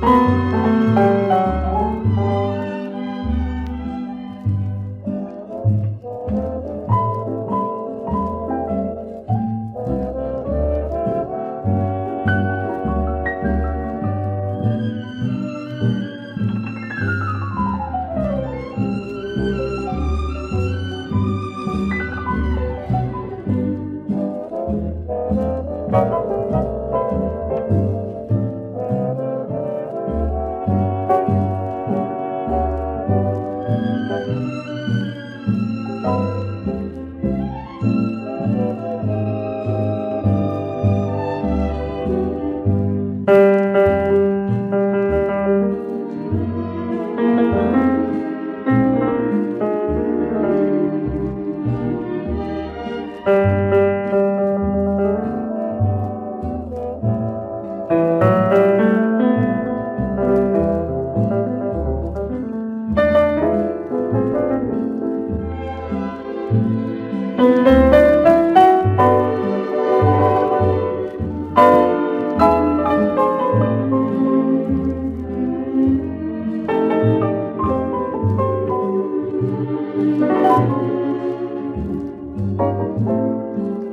Música Música Música